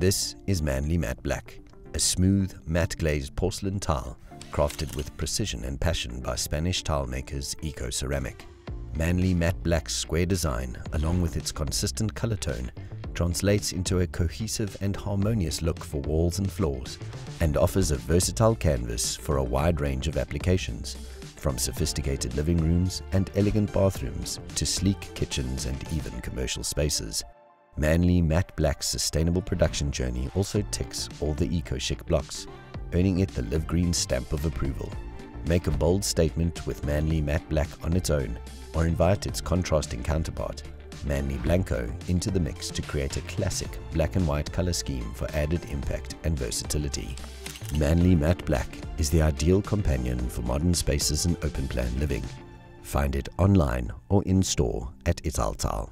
This is Manley Matte Black, a smooth, matte glazed porcelain tile crafted with precision and passion by Spanish tile makers Eco Ceramic. Manley Matte Black's square design, along with its consistent color tone, translates into a cohesive and harmonious look for walls and floors, and offers a versatile canvas for a wide range of applications, from sophisticated living rooms and elegant bathrooms to sleek kitchens and even commercial spaces. Manley Matte Black's sustainable production journey also ticks all the eco-chic blocks, earning it the LiveGreen stamp of approval. Make a bold statement with Manley Matte Black on its own, or invite its contrasting counterpart, Manley Blanco, into the mix to create a classic black and white color scheme for added impact and versatility. Manley Matte Black is the ideal companion for modern spaces and open plan living. Find it online or in store at Italtile.